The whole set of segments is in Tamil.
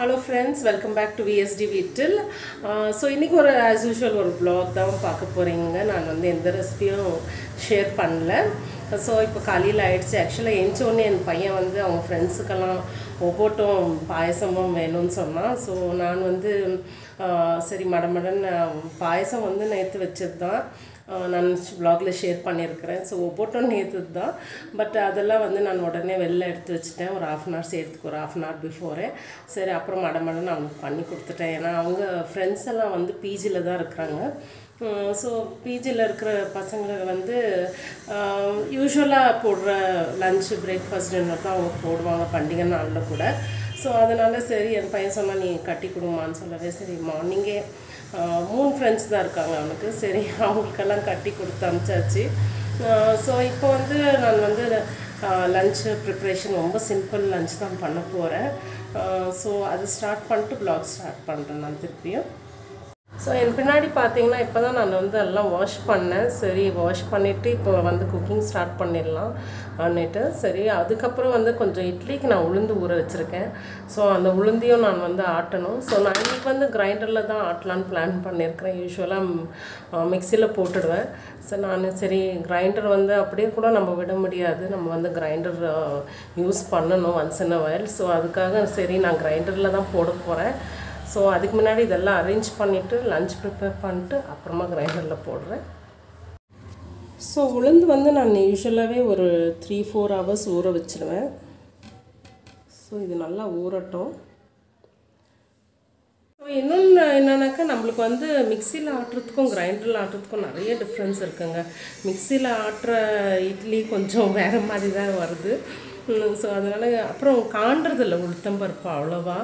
Hello friends welcome back to VST வீட்டில் ஸோ இன்றைக்கி ஒரு ஆஸ் யூஷுவல் ஒரு ப்ளாக் தான் பார்க்க போகிறீங்க நான் வந்து எந்த ரெசிபியும் ஷேர் பண்ணல. ஸோ இப்போ காலையில் ஆயிடுச்சு. ஆக்சுவலாக எஞ்சோடனே என் பையன் வந்து அவங்க ஃப்ரெண்ட்ஸுக்கெல்லாம் ஒவ்வொட்டும் பாயசமும் வேணும்னு சொன்னான். ஸோ நான் வந்து uh, சரி மடமடன் பாயசம் வந்து நேற்று வச்சது தான் நான் வ்ளாகில் ஷேர் பண்ணியிருக்கிறேன். ஸோ ஒவ்வொன்றும் நேற்று தான். பட் அதெல்லாம் வந்து நான் உடனே வெளில எடுத்து வச்சுட்டேன். ஒரு ஆஃப் அன் ஹவர் சேர்த்துக்கு ஒரு ஆஃப் அன் ஹவர் பிஃபோரே சரி அப்புறம் மடமடன் அவனுக்கு பண்ணி கொடுத்துட்டேன். ஏன்னா அவங்க ஃப்ரெண்ட்ஸ் எல்லாம் வந்து பிஜியில் தான் இருக்கிறாங்க. ஸோ பிஜியில் இருக்கிற பசங்களுக்கு வந்து யூஸ்வலாக போடுற லஞ்சு பிரேக்ஃபாஸ்ட் டின்னர் தான் அவங்க போடுவாங்க. பண்டிகை நாளில் கூட. ஸோ அதனால சரி என் பையன் சொன்னால் நீ கட்டி கொடுமான்னு சொல்லவே சரி மார்னிங்கே மூணு ஃப்ரெண்ட்ஸ் தான் இருக்காங்க அவனுக்கு. சரி அவங்களுக்கெல்லாம் கட்டி கொடுத்து அனுப்பிச்சாச்சு. ஸோ இப்போ வந்து நான் வந்து லஞ்சு ப்ரிப்ரேஷன் ரொம்ப சிம்பிள் லஞ்ச் தான் பண்ண போகிறேன் ஸோ அது ஸ்டார்ட் பண்ணிட்டு ப்ளாக் ஸ்டார்ட் பண்ணுறேன் நான் திருப்பியும். ஸோ என் பின்னாடி பார்த்தீங்கன்னா இப்போ தான் நான் வந்து எல்லாம் வாஷ் பண்ணேன். சரி வாஷ் பண்ணிவிட்டு இப்போ வந்து குக்கிங் ஸ்டார்ட் பண்ணிடலாம் பண்ணிட்டு சரி அதுக்கப்புறம் வந்து கொஞ்சம் இட்லிக்கு நான் உளுந்து ஊற வச்சுருக்கேன். ஸோ அந்த உளுந்தையும் நான் வந்து ஆட்டணும். ஸோ நான் இன்றைக்கி வந்து கிரைண்டரில் தான் ஆட்டலான்னு பிளான் பண்ணியிருக்கிறேன் யூஸ்வலாக மிக்சியில் போட்டுடுவேன். ஸோ நான் சரி கிரைண்டர் வந்து அப்படியே கூட நம்ம விட முடியாது. நம்ம வந்து கிரைண்டர் யூஸ் பண்ணணும் once in a while so அதுக்காக சரி நான் கிரைண்டரில் தான் போட போகிறேன் ஸோ அதுக்கு முன்னாடி இதெல்லாம் அரேஞ்ச் பண்ணிவிட்டு லஞ்ச் ப்ரிப்பேர் பண்ணிட்டு அப்புறமா கிரைண்டரில் போடுறேன். ஸோ உளுந்து வந்து நான் யூஸ்வலாகவே ஒரு த்ரீ ஃபோர் ஹவர்ஸ் ஊற வச்சிருவேன். ஸோ இது நல்லா ஊறட்டும். ஸோ இன்னொன்று என்னென்னாக்கா நம்மளுக்கு வந்து மிக்சியில் ஆட்டுறதுக்கும் கிரைண்டரில் ஆட்டுறதுக்கும் நிறைய டிஃப்ரென்ஸ் இருக்குங்க. மிக்சியில் ஆட்டுற இட்லி கொஞ்சம் வேறு மாதிரி தான் வருது. ஸோ அதனால் அப்புறம் காண்றதில்ல உளுத்தம்பருப்பு அவ்வளோவா.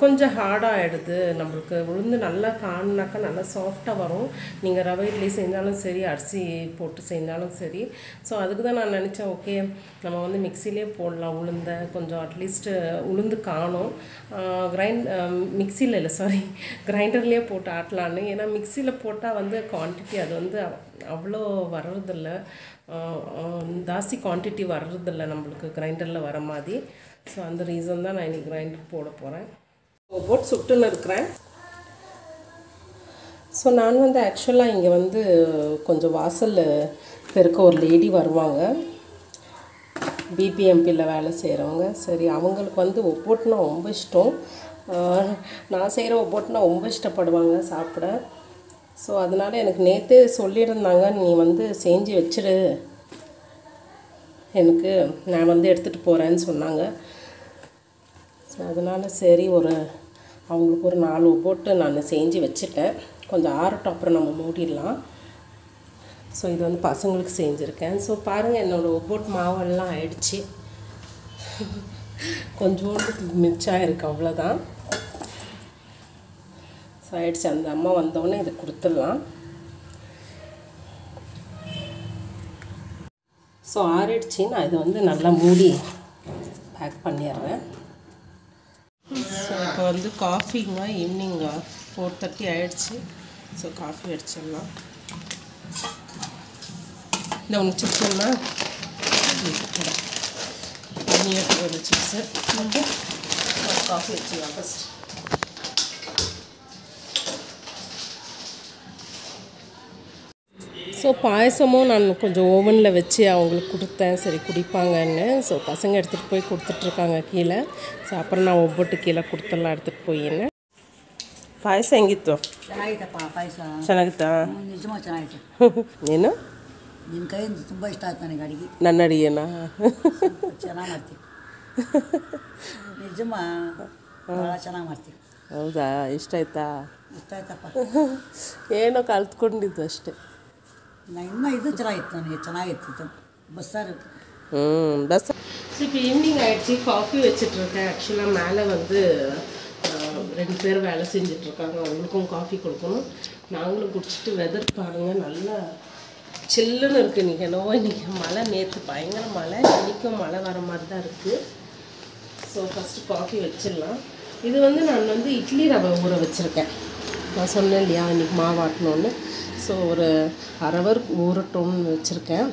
கொஞ்சம் ஹார்டாக ஆகிடுது நம்மளுக்கு உளுந்து நல்லா காணுனாக்கா நல்லா சாஃப்டாக வரும். நீங்கள் ரவை இட்லி செஞ்சாலும் சரி அரிசி போட்டு செஞ்சாலும் சரி. ஸோ அதுக்கு தான் நான் நினச்சேன் ஓகே நம்ம வந்து மிக்சிலே போடலாம் உளுந்த. கொஞ்சம் அட்லீஸ்ட்டு உளுந்து காணும். கிரைண்ட் மிக்சியில் இல்லை சாரி கிரைண்டர்லேயே போட்டு ஆட்டலான்னு. ஏன்னா மிக்சியில் போட்டால் வந்து குவான்டிட்டி அது வந்து அவ்வளோ வர்றதில்ல. ஜாஸ்தி குவான்டிட்டி வர்றதில்ல நம்மளுக்கு கிரைண்டரில் வர மாதிரி. ஸோ அந்த ரீசன் தான் நான் இன்றைக்கி கிரைண்டர் போட போகிறேன் போட்டு சுட்டுன்னு இருக்கிறேன். ஸோ நான் வந்து ஆக்சுவலாக இங்கே வந்து கொஞ்சம் வாசலில் இருக்க ஒரு லேடி வருவாங்க. பிபிஎம்பியில் வேலை செய்கிறவங்க சரி அவங்களுக்கு வந்து ஒப்போட்டுனா ரொம்ப இஷ்டம். நான் செய்கிற ஒப்போட்டுனா ரொம்ப இஷ்டப்படுவாங்க சாப்பிட. ஸோ அதனால் எனக்கு நேற்றே சொல்லியிருந்தாங்க நீ வந்து செஞ்சு வச்சிரு. எனக்கு நான் வந்து எடுத்துகிட்டு போகிறேன்னு சொன்னாங்க. ஸோ அதனால் சரி ஒரு அவங்களுக்கு ஒரு நாலு போட்டு நான் செஞ்சு வச்சுட்டேன். கொஞ்சம் ஆறட்டும் அப்புறம் நம்ம மூடிடலாம். ஸோ இது வந்து பசங்களுக்கு செஞ்சுருக்கேன். ஸோ பாருங்கள் என்னோடய ஒப்போட் மாவெல்லாம் ஆயிடுச்சு. கொஞ்சோண்டு மிச்சம் இருக்குது அவ்வளோதான் ஆயிடுச்சு. அந்த அம்மா வந்தோடனே இதை கொடுத்துடலாம். ஸோ ஆறிடுச்சு நான் இதை வந்து நல்லா மூடி பேக் பண்ணிடுறேன். ஸோ இப்போ வந்து காஃபிங்க ஈவினிங்க ஃபோர் தேர்ட்டி ஆயிடுச்சு. ஸோ காஃபி அடிச்சிடலாம். இந்த ஒன்று சிப்ஸ்னா நீட் ஒரு சிப்ஸு காஃபி வச்சுக்கலாம் ஃபஸ்ட் ஸோ பாயசமும் நான் கொஞ்சம் ஓவனில் வச்சு அவங்களுக்கு கொடுத்தேன் சரி குடிப்பாங்கன்னு ஸோ பசங்க எடுத்துகிட்டு போய் கொடுத்துட்ருக்காங்க கீழே ஸோ அப்புறம் நான் ஒவ்வொட்டு கீழே கொடுத்துடலாம் எடுத்துகிட்டு போயின்னு ಪಾಯಸ ಹೆಂಗಿತ್ತು ಚೆನ್ನಾಗಿತ್ತಪ್ಪ ಪಾಯಸ ಚೆನ್ನಾಗಿತ್ತಾ ನಿಜಮಾ ಚೆನ್ನಾಗಿತ್ತು ನೀನು ನಿಮ್ಮ ಕೈಯಿಂದ ತುಂಬ ಇಷ್ಟ ಆಯ್ತು ನನಗೆ ಅಡುಗೆ ನನ್ನ ಅಡುಗೆನಾ ಚೆನ್ನಾಗಿ ಮಾಡ್ತೀವಿ ನಿಜಮಾ ಭಾಳ ಚೆನ್ನಾಗಿ ಮಾಡ್ತೀವಿ ಹೌದಾ ಇಷ್ಟ ಆಯ್ತಾ ಇಷ್ಟ ಆಯ್ತಪ್ಪ ಏನೋ ಕಲ್ತ್ಕೊಂಡಿದ್ದು ಅಷ್ಟೇ ಇನ್ನೂ ಇದು ಚೆನ್ನಾಗಿತ್ತು ನನಗೆ ಚೆನ್ನಾಗಿತ್ತು ಇದು ಬಸ್ಸಾರು ம் பஸ் இப்போ ஈவினிங் ஆயிடுச்சு காஃபி வச்சிட்ருக்கேன் ஆக்சுவலாக மேலே வந்து ஆஹ், ரெண்டு பேர் வேலை செஞ்சிட்ருக்காங்க அவங்களுக்கும் காஃபி கொடுக்கணும் நாங்களும் குடிச்சிட்டு வெதர் பாருங்கள் நல்லா சில்லுன்னு இருக்குது இன்றைக்கி என்னவோ இன்றைக்கி மழை நேற்று பயங்கர மழை இன்றைக்கும் மழை வர மாதிரி தான் இருக்குது ஸோ ஃபஸ்ட்டு காஃபி வச்சிடலாம் இது வந்து நான் வந்து இட்லி ரவை ஊற வச்சுருக்கேன் நான் சொன்னேன் இல்லையா இன்றைக்கி மாவாட்டணும்னு ஸோ ஒரு அரை ஊறட்டும்னு வச்சுருக்கேன்.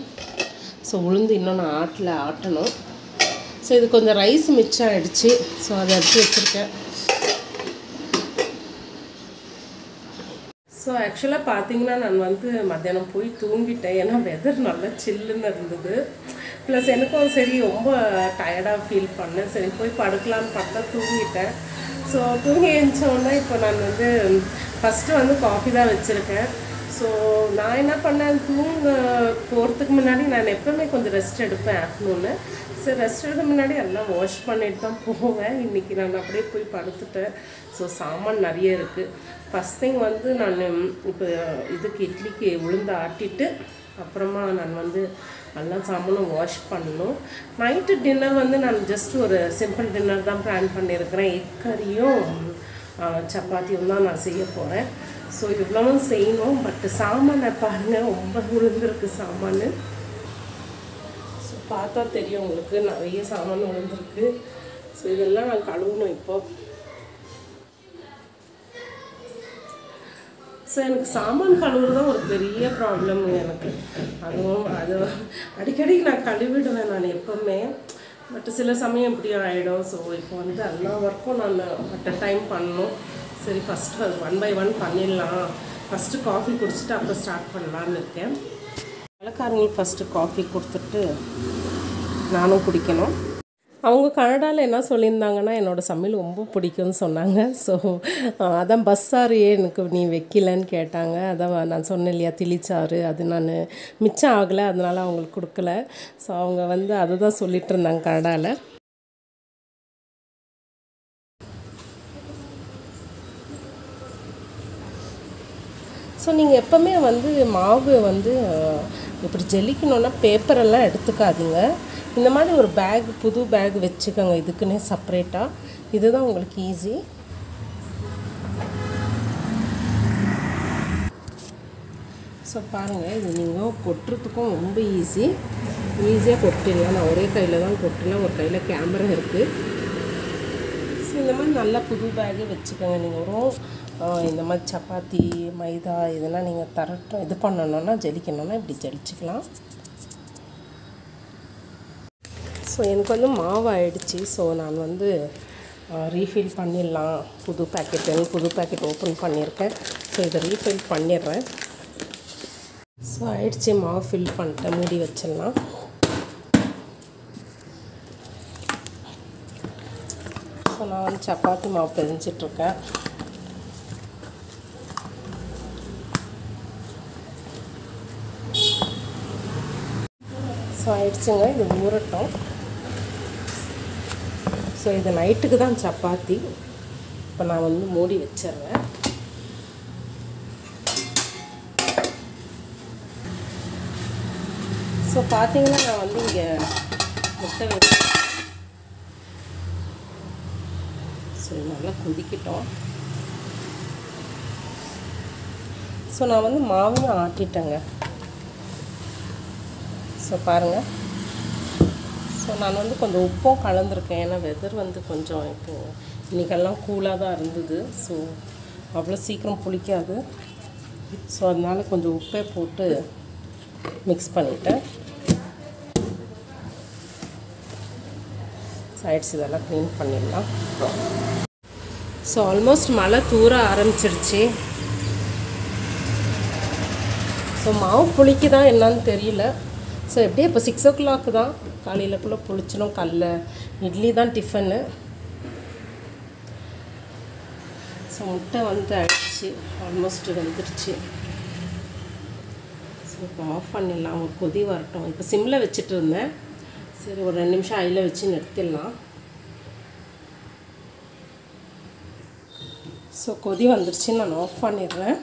ஸோ உளுந்து இன்னும் நான் ஆட்டில் ஆட்டணும். ஸோ இது கொஞ்சம் ரைஸ் மிச்சம் ஆகிடுச்சு ஸோ அதை எடுத்து வச்சுருக்கேன். ஸோ ஆக்சுவலாக பார்த்தீங்கன்னா நான் வந்து மத்தியானம் போய் தூங்கிட்டேன். ஏன்னா வெதர் நல்லா சில்லுன்னு இருந்தது. ப்ளஸ் எனக்கும் சரி ரொம்ப டயர்டாக ஃபீல் பண்ணேன். சரி போய் படுக்கலான்னு பார்த்தா தூங்கிட்டேன். ஸோ தூங்கி எழுந்தோடனே இப்போ நான் வந்து ஃபஸ்ட்டு வந்து காஃபி தான் வச்சுருக்கேன். ஸோ நான் என்ன பண்ணேன் தூங்க போகிறதுக்கு முன்னாடி நான் எப்போவுமே கொஞ்சம் ரெஸ்ட் எடுப்பேன் ஆஃப்டர்நூனு சரி ரெஸ்ட் எடுக்க முன்னாடி எல்லாம் வாஷ் பண்ணிட்டு தான் போவேன். இன்றைக்கி நான் அப்படியே போய் படுத்துட்டேன். ஸோ சாமான் நிறைய இருக்குது ஃபஸ்ட் திங் வந்து நான் இப்போ இதுக்கு இட்லிக்கு உளுந்து ஆட்டிட்டு அப்புறமா நான் வந்து நல்லா சாமானும் வாஷ் பண்ணணும். நைட்டு டின்னர் வந்து நான் ஜஸ்ட் ஒரு சிம்பிள் டின்னர் தான் பிளான் பண்ணியிருக்கிறேன். எக் கறியும் சப்பாத்தியும் தான் நான் செய்ய போகிறேன் ஸோ இவ்வளவும் செய்யணும். பட் சாமானை பாருங்கள் ரொம்ப விழுந்திருக்கு சாமான். ஸோ பார்த்தா தெரியும் உங்களுக்கு. நிறைய சாமான் விழுந்திருக்கு ஸோ இதெல்லாம் நான் கழுவணும் இப்போ. ஸோ எனக்கு சாமான் கழுவுறது தான் ஒரு பெரிய ப்ராப்ளம் எனக்கு. அதுவும் அது அடிக்கடி நான் கழுவிடுவேன் நான் எப்போவுமே. பட் சில சமயம் இப்படி ஆகிடும் ஸோ இப்போ வந்து எல்லா ஒர்க்கும் நான் அட் டைம் பண்ணணும். சரி ஃபஸ்ட்டு அது ஒன் பை ஒன் பண்ணிடலாம். ஃபஸ்ட்டு காஃபி குடிச்சிட்டு அப்புறம் ஸ்டார்ட் பண்ணலான்னு இருக்கேன். வெள்ளக்காரங்களுக்கு ஃபஸ்ட்டு காஃபி கொடுத்துட்டு நானும் குடிக்கணும். அவங்க கனடாவில் என்ன சொல்லியிருந்தாங்கன்னா என்னோடய சமையல் ரொம்ப பிடிக்கும்னு சொன்னாங்க. ஸோ அதான் பஸ்ஸாறு ஏன் எனக்கு நீ வைக்கலன்னு கேட்டாங்க. அதான் நான் சொன்னேன் இல்லையா திளிச்சாறு அது நான் மிச்சம் ஆகலை அதனால் அவங்களுக்கு கொடுக்கல. ஸோ அவங்க வந்து அதை தான் சொல்லிகிட்டு இருந்தாங்க கனடாவில் ஸோ நீங்கள் எப்போவுமே வந்து மாவு வந்து இப்படி ஜெலிக்கணுன்னா பேப்பரெல்லாம் எடுத்துக்காதீங்க. இந்த மாதிரி ஒரு பேக் புது பேக் வச்சுக்கோங்க. இதுக்குன்னே செப்பரேட்டாக இதுதான் உங்களுக்கு ஈஸி ஸோ பாருங்கள் இது நீங்கள் கொட்டுறதுக்கும் ரொம்ப ஈஸி ஈஸியாக கொட்டிடலாம் நான் ஒரே கையில் தான் கொட்டினேன் ஒரு கையில் கேமரா இருக்குது ஸோ இந்த மாதிரி நல்லா புது பேக்கே வச்சுக்கோங்க. நீங்கள் வரும் இந்த மாதிரி சப்பாத்தி மைதா இதெல்லாம் நீங்கள் தரட்டும். இது பண்ணணுன்னா ஜெலிக்கணுன்னா இப்படி ஜலிச்சுக்கலாம். ஸோ எனக்கு வந்து மாவு ஆயிடுச்சு. ஸோ நான் வந்து ரீஃபில் பண்ணிடலாம். புது பேக்கெட்டு புது பேக்கெட் ஓப்பன் பண்ணியிருக்கேன். ஸோ இதை ரீஃபில் பண்ணிடுறேன். ஸோ ஆயிடுச்சு. மாவு ஃபில் பண்ணிட்டேன். மூடி வச்சிடலாம். ஸோ நான் வந்து சப்பாத்தி மாவு பிரிஞ்சிட்ருக்கேன் ஸோ ஆயிடுச்சுங்க இது ஊறட்டும். ஸோ இது நைட்டுக்கு தான் சப்பாத்தி. இப்போ நான் வந்து மூடி வச்சிடுறேன். ஸோ பார்த்தீங்கன்னா நான் வந்து இங்கே முட்டை வச்சு ஸோ நல்லா கொதிக்கிட்டோம். ஸோ நான் வந்து மாவும் ஆட்டிட்டேங்க. ஸோ பாருங்கள் ஸோ நான் வந்து கொஞ்சம் உப்பும் கலந்துருக்கேன். ஏன்னா வெதர் வந்து கொஞ்சம் இப்போது இன்றைக்கெல்லாம் கூலாக தான் இருந்தது. ஸோ அவ்வளோ சீக்கிரம் புளிக்காது. ஸோ அதனால் கொஞ்சம் உப்பே போட்டு மிக்ஸ் பண்ணிட்டேன். சைட்ஸ் இதெல்லாம் க்ளீன் பண்ணிடலாம். ஸோ ஆல்மோஸ்ட் மழை தூர ஆரம்பிச்சிருச்சு. ஸோ மாவு புளிக்குதா என்னன்னு தெரியல. ஸோ எப்படியும் இப்போ சிக்ஸ் ஓ கிளாக் தான் காலையிலக்குள்ளே புளிச்சிடும் கல்ல. இட்லி தான் டிஃபனு ஸோ முட்டை வந்து ஆயிடுச்சு ஆல்மோஸ்ட் வந்துருச்சு. ஸோ இப்போ ஆஃப் பண்ணிடலாம். ஒரு கொதி வரட்டும். இப்போ சிம்மில் வச்சுட்டு இருந்தேன். சரி ஒரு ரெண்டு நிமிஷம் ஐயில் வச்சு நிறுத்திடலாம். ஸோ கொதி வந்துருச்சு நான் ஆஃப் பண்ணிடுறேன்.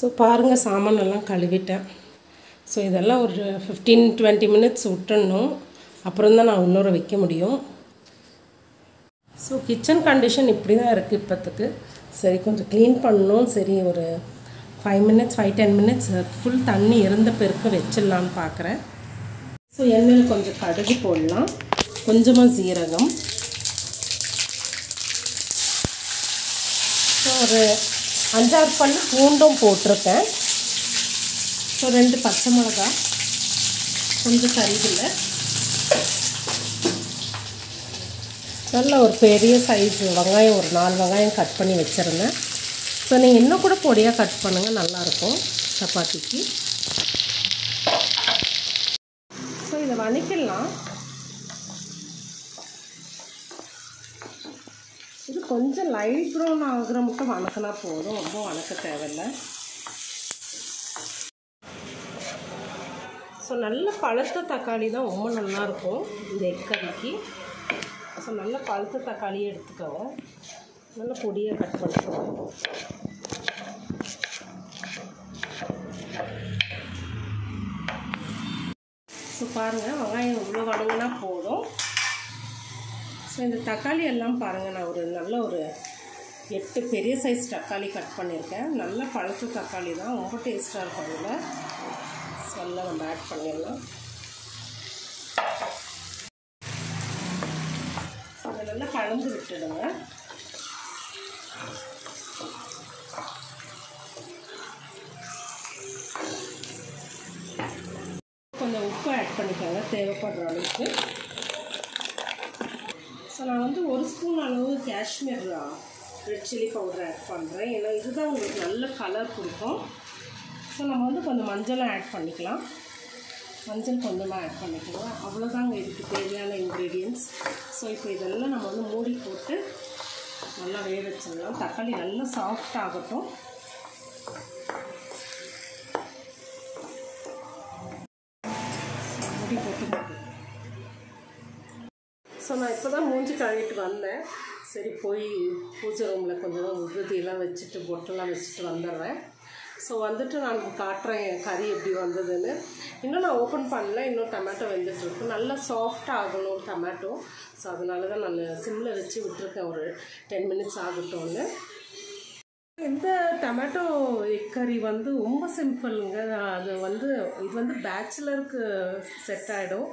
ஸோ பாருங்கள் சாமான் எல்லாம் கழுவிட்டேன். ஸோ இதெல்லாம் ஒரு ஃபிஃப்டீன் டுவெண்ட்டி மினிட்ஸ் விட்டுடணும். அப்புறம் தான் நான் இன்னொரு வைக்க முடியும். ஸோ கிச்சன் கண்டிஷன் இப்படி தான் இருக்குது இப்போத்துக்கு. சரி கொஞ்சம் க்ளீன் பண்ணணும். சரி ஒரு five minutes five ten minutes full தண்ணி இருந்த பெருக்க வச்சிடலான்னு பார்க்குறேன் ஸோ எண்ணெயில் கொஞ்சம் கடுகு போடலாம். கொஞ்சமாக சீரகம். ஸோ ஒரு அஞ்சாறு பல் பூண்டும் போட்டிருக்கேன். ஸோ ரெண்டு பச்சை மிளகா கொஞ்சம் சரியில்லை நல்ல ஒரு பெரிய சைஸ் வெங்காயம் ஒரு நாலு வெங்காயம் கட் பண்ணி வச்சுருந்தேன். ஸோ நீங்கள் இன்னும் கூட பொடியாக கட் பண்ணுங்கள் நல்லாயிருக்கும் சப்பாத்திக்கு. ஸோ இதை வணக்கிடலாம் இது கொஞ்சம் லைட் ப்ரௌன் ஆகுற மட்டும் வணக்கினா போதும் ரொம்ப வணக்க தேவையில்லை. ஸோ நல்ல பழுத்த தக்காளி தான் ரொம்ப நல்லாயிருக்கும் இந்த எக் கறிக்கு ஸோ நல்ல பழுத்த தக்காளியை எடுத்துக்கோங்க. நல்ல பொடியை கட் பண்ணிக்கோங்க. ஸோ பாருங்கள் வெங்காயம் இவ்வளோ வதங்கினா போதும். ஸோ இந்த தக்காளி எல்லாம் பாருங்கள் நான் ஒரு நல்ல ஒரு எட்டு பெரிய சைஸ் தக்காளி கட் பண்ணியிருக்கேன். நல்ல பழுத்த தக்காளி தான். ரொம்ப டேஸ்ட்டாக இருக்கும் அதில். நல்லா நம்ம ஆட் பண்ணிடலாம். ஸோ அதை நல்லா கலந்து விட்டுடுங்க. கொஞ்சம் உப்பு ஆட் பண்ணிக்கோங்க தேவைப்படுற அளவுக்கு. ஸோ நான் வந்து ஒரு ஸ்பூன் அளவு Kashmir red chilli powder add பண்ணுறேன் ஏன்னா இதுதான் உங்களுக்கு நல்ல கலர் கொடுக்கும். ஸோ நம்ம வந்து கொஞ்சம் மஞ்சளும் ஆட் பண்ணிக்கலாம். மஞ்சள் கொஞ்சமாக ஆட் பண்ணிக்கலாம் அவ்வளோதாங்க இதுக்கு தேவையான இன்க்ரீடியன்ஸ் ஸோ இப்போ இதெல்லாம் நம்ம வந்து மூடி போட்டு நல்லா வேக வச்சிடலாம். தக்காளி நல்லா சாஃப்ட் ஆகட்டும். மூடி போட்டு ஸோ நான் இப்போ தான் மூஞ்சி கழுவிட்டு வந்தேன். சரி போய் பூஜை ரூமில் கொஞ்சம் விபூதியெல்லாம் வச்சுட்டு பொட்டெல்லாம் வச்சுட்டு வந்துடுறேன். ஸோ வந்துட்டு நான் காட்டுறேன் என் கறி எப்படி வந்ததுன்னு. இன்னும் நான் ஓப்பன் பண்ணல இன்னும் டொமேட்டோ வெந்துட்டுருக்கு. நல்லா சாஃப்ட் ஆகணும் டொமேட்டோ ஸோ அதனால தான் நான் சிம்மில் வச்சு விட்டுருக்கேன். ஒரு டென் மினிட்ஸ் ஆகட்டும்னு. இந்த டொமேட்டோ கறி வந்து ரொம்ப சிம்பிளுங்க அது வந்து இது வந்து பேச்சுலருக்கு செட் ஆகிடும்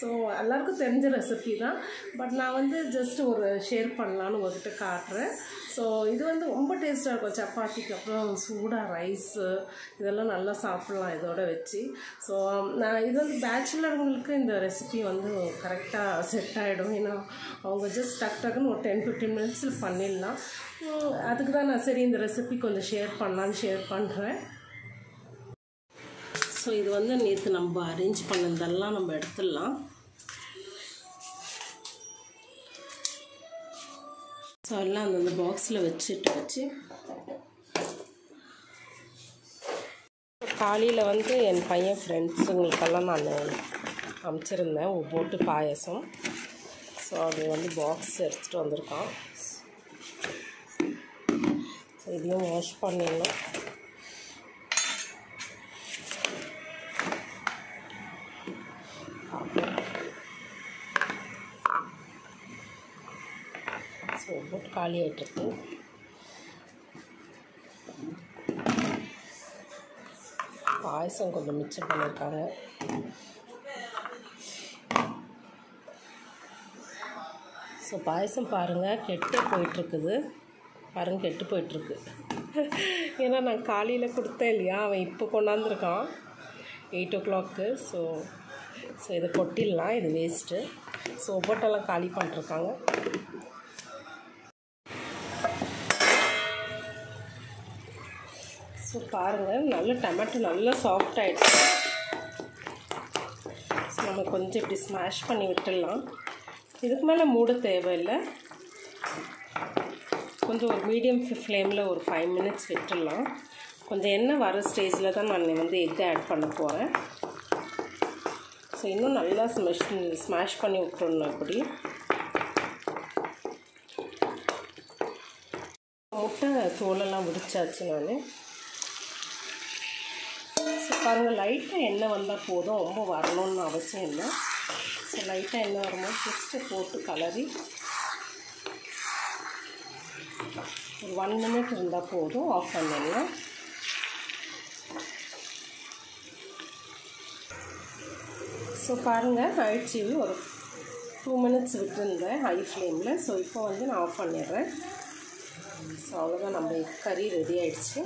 ஸோ எல்லாருக்கும் தெரிஞ்ச ரெசிபி தான். பட் நான் வந்து ஜஸ்ட் ஒரு ஷேர் பண்ணலான்னு உங்ககிட்ட காட்டுறேன். ஸோ இது வந்து ரொம்ப டேஸ்ட்டாக இருக்கும். சப்பாத்திக்கு அப்புறம் சூடாக ரைஸு இதெல்லாம் நல்லா சாப்பிட்லாம் இதோட வச்சு. ஸோ நான் இது வந்து பேச்சுலருங்களுக்கு இந்த ரெசிபி வந்து கரெக்டாக செட் ஆகிடும் ஏன்னா அவங்க ஜஸ்ட் டக் டக்குன்னு ஒரு டென் ஃபிஃப்டீன் மினிட்ஸில் பண்ணிடலாம். அதுக்கு தான் நான் சரி இந்த ரெசிபி கொஞ்சம் ஷேர் பண்ணலான்னு ஷேர் பண்ணுறேன் ஸோ இது வந்து நேற்று நம்ம அரேஞ்ச் பண்ணதெல்லாம் நம்ம எடுத்துடலாம். ஸோ எல்லாம் அந்தந்த பாக்ஸில் வச்சுட்டு வச்சு. காலையில் வந்து என் பையன் ஃப்ரெண்ட்ஸுங்களுக்கெல்லாம் நான் அமுச்சிருந்தேன். ஒரு போட்டு பாயசம். ஸோ அது வந்து பாக்ஸ் எடுத்துகிட்டு வந்திருக்கான். இதையும் வாஷ் பண்ணிடணும். காலி ஆகிட்டுருக்கு பாயசம் கொஞ்சம் மிச்சம் பண்ணியிருக்காங்க. ஸோ பாயசம் பாருங்கள் கெட்டு போயிட்டுருக்குது. பாருங்கள் கெட்டு போயிட்டுருக்கு. ஏன்னா நான் காலையில் கொடுத்தேன் இல்லையா? அவன் இப்போ கொண்டாந்துருக்கான். Eight o'clock so so இதை கொட்டிடலாம் இது வேஸ்ட்டு ஸோ ஒவ்வொட்டெல்லாம் காலி பண்ணிட்ருக்காங்க ஸோ பாருங்கள் நல்ல டமேட்டோ நல்லா சாஃப்ட் ஆகிடுச்சு ஸோ நம்ம கொஞ்சம் இப்படி ஸ்மாஷ் பண்ணி விட்டுடலாம். இதுக்கு மேலே மூட தேவையில்லை. கொஞ்சம் ஒரு மீடியம் ஃப்ளேமில் ஒரு ஃபைவ் மினிட்ஸ் விட்டுடலாம். கொஞ்சம் எண்ணெய் வர ஸ்டேஜில் தான் நான் வந்து எக் ஆட் பண்ண போகிறேன் ஸோ இன்னும் நல்லா ஸ்மெஷ் ஸ்மாஷ் பண்ணி விட்டுடணும் இப்படி. முட்டை தோலெல்லாம் முடிச்சாச்சு நான். பாருங்கள் லைட்டாக எண்ணெய் வந்தால் போதும். ரொம்ப வரணும்னு அவசியம் இல்லை. ஸோ லைட்டாக எண்ணெய் வரும்போது ஜஸ்ட்டு போட்டு கலரி ஒரு ஒன் மினிட் இருந்தால் போதும். ஆஃப் பண்ணிடலாம். ஸோ பாருங்கள் ஆயிடுச்சு. ஒரு டூ மினிட்ஸ் விட்டுருந்தேன் ஹை ஃப்ளேமில் ஸோ இப்போ வந்து நான் ஆஃப் பண்ணிடுறேன். ஸோ அவ்வளோதான் நம்ம கறி ரெடி ஆயிடுச்சு.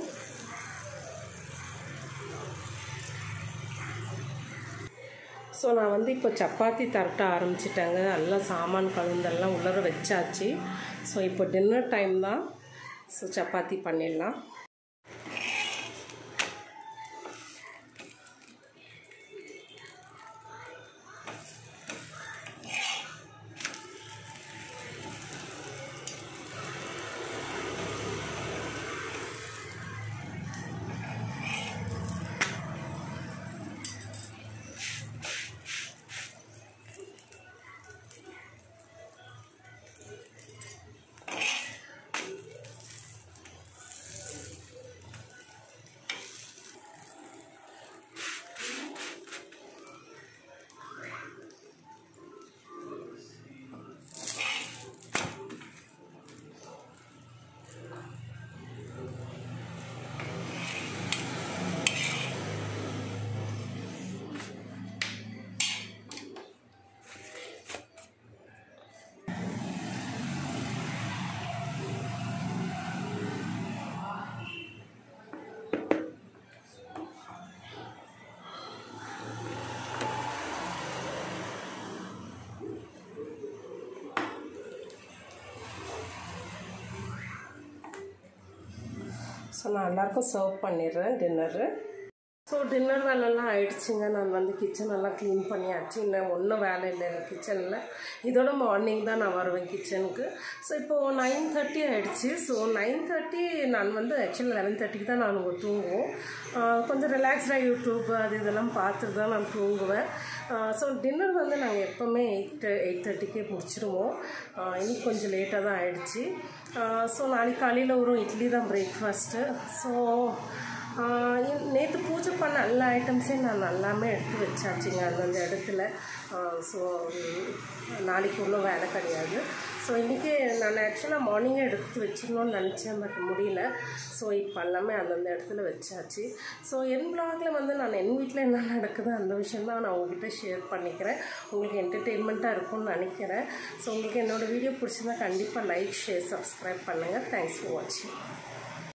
ஸோ நான் வந்து இப்போ சப்பாத்தி தரட்ட ஆரம்பிச்சிட்டேங்க. எல்லாம் சாமான் கலந்தெல்லாம் உள்ளர வச்சாச்சு. ஸோ இப்போ டின்னர் டைம் தான். ஸோ சப்பாத்தி பண்ணிடலாம். ஸோ நான் எல்லாருக்கும் சர்வ் பண்ணிடுறேன் டின்னரு ஸோ டின்னர் வேலைலாம் ஆயிடுச்சுங்க. நான் வந்து கிச்சனெல்லாம் க்ளீன் பண்ணியாச்சு. இன்னும் ஒன்றும் வேலை இல்லை கிச்சனில் இதோட மார்னிங் தான் நான் வருவேன் கிச்சனுக்கு ஸோ இப்போது நைன் தேர்ட்டி ஆகிடுச்சு ஸோ நைன் தேர்ட்டி நான் வந்து ஆக்சுவலி லெவன் தேர்ட்டிக்கு தான் நான் தூங்குவோம். கொஞ்சம் ரிலாக்ஸ்டாக யூடியூப் அது இதெல்லாம் பார்த்துட்டு தான் நான் தூங்குவேன். ஸோ டின்னர் வந்து நாங்கள் எப்போவுமே எயிட் எயிட் தேர்ட்டிக்கே முடிச்சிருவோம். இன்னைக்கு கொஞ்சம் லேட்டாக தான் ஆயிடுச்சு. ஸோ நாளைக்கு காலையில் வரும் இட்லி தான் பிரேக்ஃபாஸ்ட்டு ஸோ நேற்று பூஜை பண்ண எல்லா ஐட்டம்ஸையும் நான் எல்லாமே எடுத்து வச்சாச்சுங்க அந்தந்த இடத்துல. ஸோ நாளைக்கு ஒன்றும் வேலை கிடையாது. ஸோ இன்றைக்கி நான் ஆக்சுவலாக மார்னிங்கே எடுத்து வச்சிடணும்னு நினச்சேன் பட் முடியல. ஸோ இப்போ எல்லாமே அந்தந்த இடத்துல வச்சாச்சு. ஸோ என் பிளாகில் வந்து நான் என் வீட்டில் என்ன நடக்குது அந்த விஷயம் தான் நான் உங்ககிட்ட ஷேர் பண்ணிக்கிறேன். உங்களுக்கு என்டர்டெயின்மெண்ட்டாக இருக்கும்னு நினைக்கிறேன். ஸோ உங்களுக்கு என்னோடய வீடியோ பிடிச்சிருந்தா கண்டிப்பாக லைக் ஷேர் சப்ஸ்கிரைப் பண்ணுங்கள் தேங்க்ஸ் ஃபார் வாட்சிங்